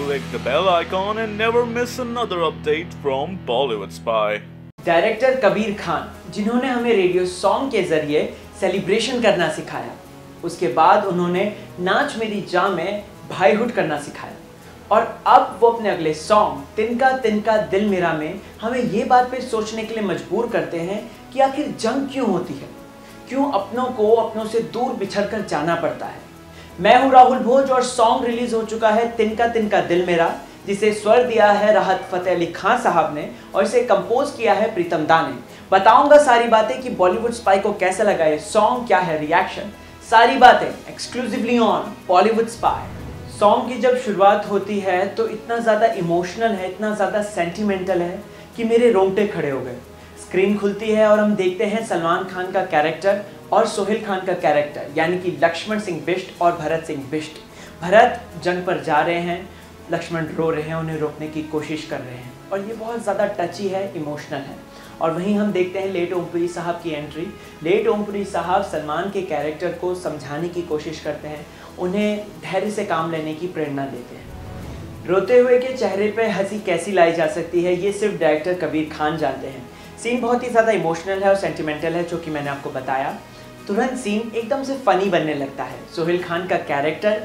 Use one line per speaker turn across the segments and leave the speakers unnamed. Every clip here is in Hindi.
click the bell icon and never miss another update from Bollywood Spy.
Director Kabir Khan जिन्होंने हमें रेडियो सॉन्ग के ज़रिए सेलिब्रेशन करना सिखाया, उसके बाद उन्होंने नाच मेरी जा में भाईहुड करना सिखाया। और अब वो अपने अगले सॉन्ग तिनका तिनका दिल मेरा में, हमें ये बात पे सोचने के लिए मजबूर करते हैं कि आखिर जंग क्यों होती है? क्यों अपनों को अपनों से दूर बिछड़ कर जाना पड़ता है? मैं हूँ राहुल भोज और सॉन्ग रिलीज़ हो चुका है तिनका तिनका दिल मेरा, जिसे स्वर दिया है राहत फतेह अली खान साहब ने और इसे कंपोज किया है प्रीतम दा ने। बताऊँगा सारी बातें कि बॉलीवुड स्पाई को कैसा लगा ये सॉन्ग क्या है रिएक्शन सारी बातें exclusively on Bollywood Spy song की जब शुरुआत होती है तो इतना ज़्यादा इमोशनल है, इतना ज़्यादा सेंटिमेंटल है कि मेरे रोंगटे खड़े हो गए। स्क्रीन खुलती है और हम देखते हैं सलमान खान का कैरेक्टर और सोहेल खान का कैरेक्टर यानी कि लक्ष्मण सिंह बिष्ट और भरत सिंह बिष्ट। भरत जंग पर जा रहे हैं, लक्ष्मण रो रहे हैं, उन्हें रोकने की कोशिश कर रहे हैं। और ये बहुत ज़्यादा टची है इमोशनल है। और वहीं हम देखते हैं लेट ओमपुरी साहब की एंट्री लेट ओमपुरी साहब सलमान के कैरेक्टर को समझाने की कोशिश करते हैं, उन्हें धैर्य से काम लेने की प्रेरणा देते हैं। रोते हुए के चेहरे पर हँसी कैसी लाई जा सकती है, ये सिर्फ़ डायरेक्टर कबीर खान जानते हैं। सीन बहुत ही ज़्यादा इमोशनल है और सेंटिमेंटल है, जो कि मैंने आपको बताया। तुरंत सीन एकदम से फनी बनने लगता है। सोहेल खान का कैरेक्टर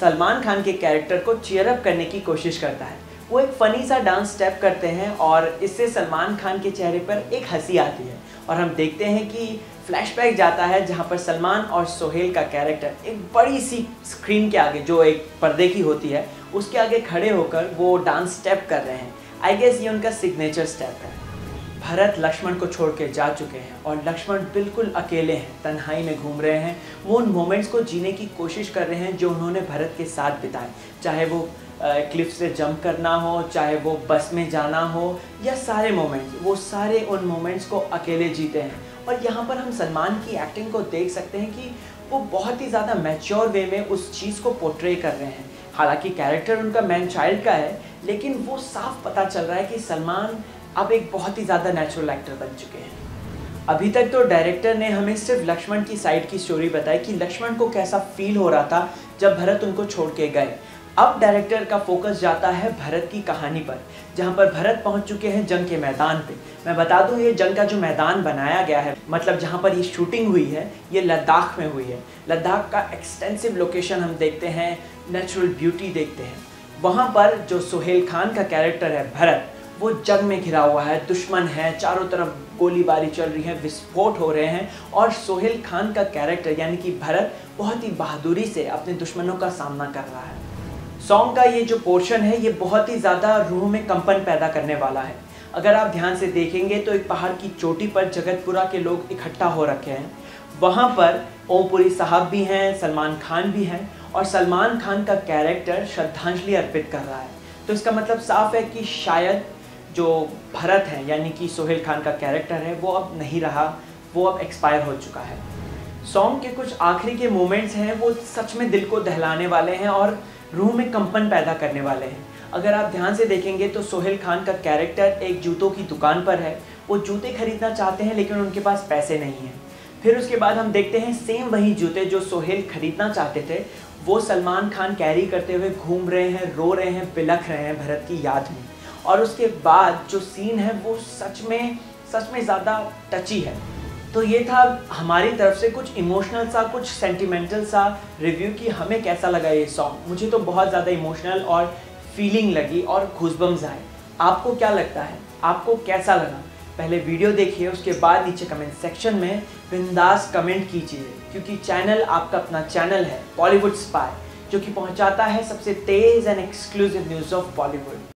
सलमान खान के कैरेक्टर को चेयरअप करने की कोशिश करता है। वो एक फ़नी सा डांस स्टेप करते हैं और इससे सलमान खान के चेहरे पर एक हँसी आती है। और हम देखते हैं कि फ्लैशबैक जाता है, जहाँ पर सलमान और सोहेल का कैरेक्टर एक बड़ी सी स्क्रीन के आगे, जो एक पर्दे की होती है, उसके आगे खड़े होकर वो डांस स्टेप कर रहे हैं। आई गेस ये उनका सिग्नेचर स्टेप है। भरत लक्ष्मण को छोड़ के जा चुके हैं और लक्ष्मण बिल्कुल अकेले हैं, तन्हाई में घूम रहे हैं। वो उन मोमेंट्स को जीने की कोशिश कर रहे हैं जो उन्होंने भरत के साथ बिताए। चाहे वो क्लिफ से जंप करना हो, चाहे वो बस में जाना हो, या सारे मोमेंट्स वो सारे उन मोमेंट्स को अकेले जीते हैं। और यहाँ पर हम सलमान की एक्टिंग को देख सकते हैं कि वो बहुत ही ज़्यादा मैच्योर वे में उस चीज़ को पोर्ट्रे कर रहे हैं। हालाँकि कैरेक्टर उनका मैन चाइल्ड का है, लेकिन वो साफ़ पता चल रहा है कि सलमान अब एक बहुत ही ज़्यादा नेचुरल एक्टर बन चुके हैं। अभी तक तो डायरेक्टर ने हमें सिर्फ़ लक्ष्मण की साइड की स्टोरी बताई कि लक्ष्मण को कैसा फील हो रहा था जब भरत उनको छोड़ के गए। अब डायरेक्टर का फोकस जाता है भरत की कहानी पर, जहाँ पर भरत पहुँच चुके हैं जंग के मैदान पे। मैं बता दूँ, ये जंग का जो मैदान बनाया गया है मतलब जहाँ पर ये शूटिंग हुई है, ये लद्दाख में हुई है। लद्दाख का एक्सटेंसिव लोकेशन हम देखते हैं नेचुरल ब्यूटी देखते हैं। वहाँ पर जो सोहेल खान का कैरेक्टर है भरत वो जंग में घिरा हुआ है, दुश्मन है, चारों तरफ़ गोलीबारी चल रही है, विस्फोट हो रहे हैं और सोहेल खान का कैरेक्टर यानी कि भरत बहुत ही बहादुरी से अपने दुश्मनों का सामना कर रहा है। सॉन्ग का ये जो पोर्शन है, ये बहुत ही ज़्यादा रूह में कंपन पैदा करने वाला है। अगर आप ध्यान से देखेंगे तो एक पहाड़ की चोटी पर जगतपुरा के लोग इकट्ठा हो रखे हैं। वहाँ पर ओमपुरी साहब भी हैं, सलमान खान भी हैं और सलमान खान का कैरेक्टर श्रद्धांजलि अर्पित कर रहा है। तो इसका मतलब साफ़ है कि शायद जो भरत है, यानी कि सोहेल खान का कैरेक्टर है, वो अब नहीं रहा, वो अब एक्सपायर हो चुका है। सॉन्ग के कुछ आखिरी के मोमेंट्स हैं, वो सच में दिल को दहलाने वाले हैं और रूह में कंपन पैदा करने वाले हैं। अगर आप ध्यान से देखेंगे तो सोहेल खान का कैरेक्टर एक जूतों की दुकान पर है। वो जूते खरीदना चाहते हैं, लेकिन उनके पास पैसे नहीं हैं। फिर उसके बाद हम देखते हैं सेम वही जूते जो सोहेल खरीदना चाहते थे। वो सलमान खान कैरी करते हुए घूम रहे हैं, रो रहे हैं पिलख रहे हैं भरत की याद में। और उसके बाद जो सीन है, वो सच में सच में ज़्यादा टची है। तो ये था हमारी तरफ़ से कुछ इमोशनल सा, कुछ सेंटिमेंटल सा रिव्यू कि हमें कैसा लगा ये सॉन्ग मुझे तो बहुत ज़्यादा इमोशनल और फीलिंग लगी और खुशबम्स आए। आपको क्या लगता है? आपको कैसा लगा? पहले वीडियो देखिए, उसके बाद नीचे कमेंट सेक्शन में बिंदास कमेंट कीजिए, क्योंकि चैनल आपका अपना चैनल है बॉलीवुड स्पाई जो कि पहुंचाता है सबसे तेज़ and exclusive news of Bollywood